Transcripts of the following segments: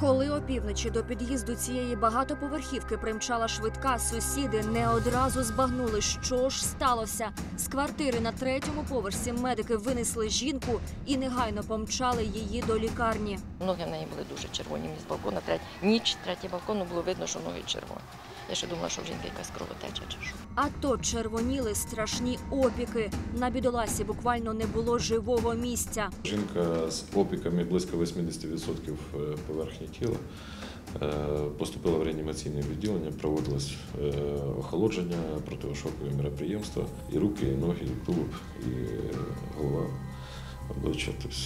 Коли опівночі до під'їзду цієї багатоповерхівки примчала швидка, сусіди не одразу збагнули, що ж сталося. З квартири на третьому поверсі медики винесли жінку і негайно помчали її до лікарні. Ноги в неї були дуже червоні. З балкона треть, ніч, третій балкон, ну, було видно, що ноги червоні. Я ще думала, що в жінки якась кровотеча чи що. А то червоніли страшні опіки. На бідоласі буквально не було живого місця. Жінка з опіками близько 80% поверхні тіла е, поступила в реанімаційне відділення, проводилось е, охолодження, противошокові мероприємства, і руки, і ноги, і тулуб, і е, голова, обличчя. Тобто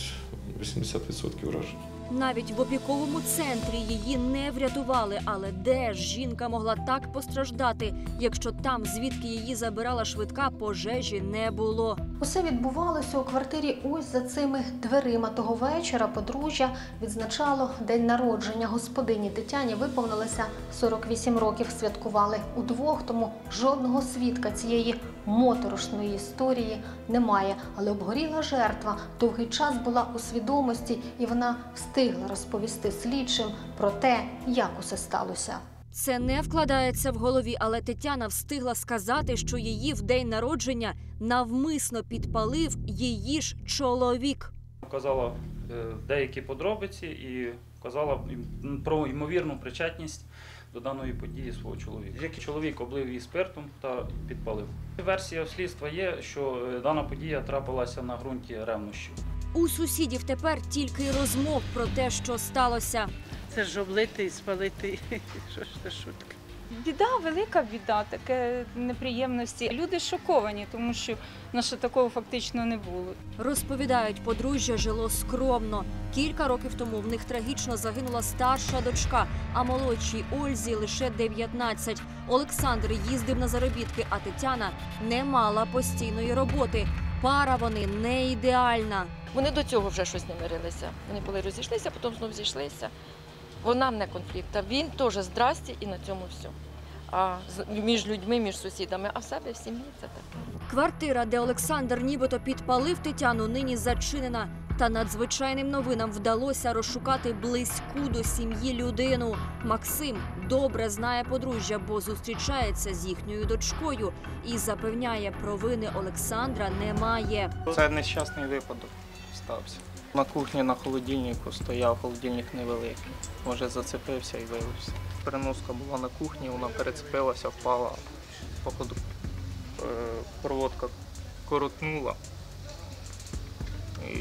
80% вражень. Навіть в опіковому центрі її не врятували. Але де ж жінка могла так постраждати, якщо там, звідки її забирала швидка, пожежі не було? Усе відбувалося у квартирі ось за цими дверима. Того вечора подружжя відзначало день народження. Господині Тетяні виповнилося 48 років. Святкували удвох, тому жодного свідка цієї моторошної історії немає. Але обгоріла жертва довгий час була у свідомості, і вона встигла розповісти слідчим про те, як усе сталося. Це не вкладається в голові, але Тетяна встигла сказати, що її в день народження навмисно підпалив її ж чоловік. Вказала е, деякі подробиці і вказала про ймовірну причетність до даної події свого чоловіка. Як чоловік облив її спиртом та підпалив. Версія слідства є, що е, дана подія трапилася на ґрунті ревнощів. У сусідів тепер тільки розмов про те, що сталося. Це ж облити і спалити. Що ж це шутка? Біда, велика біда, таке неприємності. Люди шоковані, тому що на що такого фактично не було. Розповідають, подружжя жило скромно. Кілька років тому в них трагічно загинула старша дочка, а молодшій Ользі лише 19. Олександр їздив на заробітки, а Тетяна не мала постійної роботи. Пара вони не ідеальна. Вони до цього вже щось не мирилися. Вони були розійшлися, потім знов зійшлися. Вона не конфлікт, а він теж здрасті і на цьому все. А з- між людьми, між сусідами, а в себе в сім'ї це таке. Квартира, де Олександр нібито підпалив Тетяну, нині зачинена. Та надзвичайним новинам вдалося розшукати близьку до сім'ї людину. Максим добре знає подружжя, бо зустрічається з їхньою дочкою і запевняє, провини Олександра немає. Це нещасний випадок стався. На кухні на холодильнику стояв, холодильник невеликий. Може зацепився і вилився. Переноска була на кухні, вона перецепилася, впала. Походу е, проводка коротнула і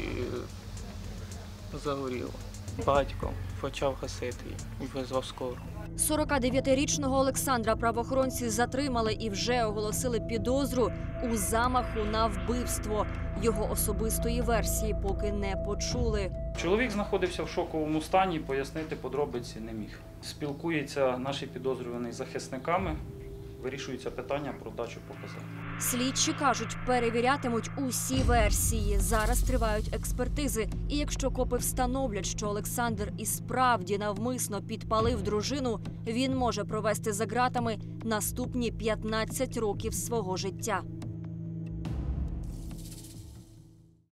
загоріла. Батько почав гасити і визвав скору. 49-річного Олександра правоохоронці затримали і вже оголосили підозру у замаху на вбивство. Його особистої версії поки не почули. Чоловік знаходився в шоковому стані, пояснити подробиці не міг. Спілкується наші підозрювані з захисниками, вирішується питання про дачу показань. Слідчі кажуть, перевірятимуть усі версії. Зараз тривають експертизи. І якщо копи встановлять, що Олександр і справді навмисно підпалив дружину, він може провести за ґратами наступні 15 років свого життя.